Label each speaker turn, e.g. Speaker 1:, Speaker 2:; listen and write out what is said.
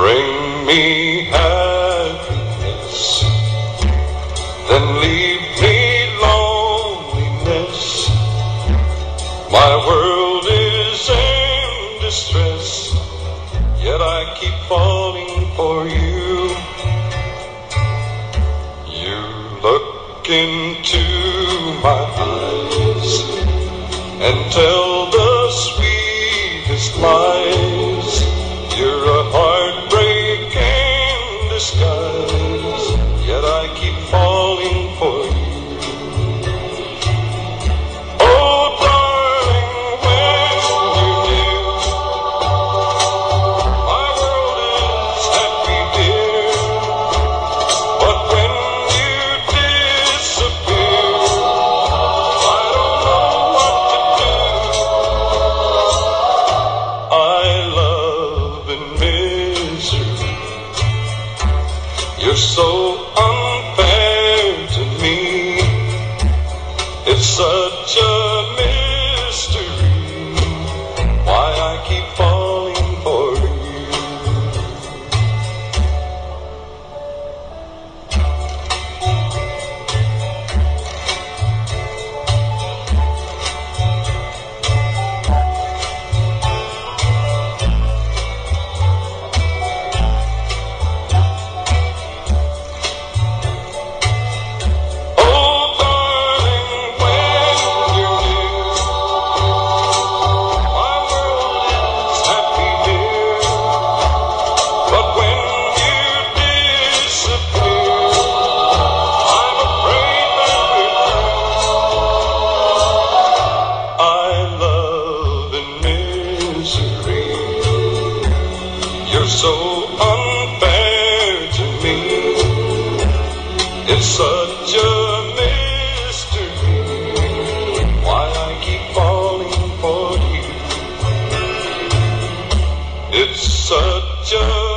Speaker 1: me happiness, then leave me loneliness. My world is in distress, yet I keep falling for you. You look into my eyes and tell the sweetest lies. You're disguise, yet I keep falling You're so unfair to me. It's such so unfair to me. It's such a mystery why I keep falling for you. It's such a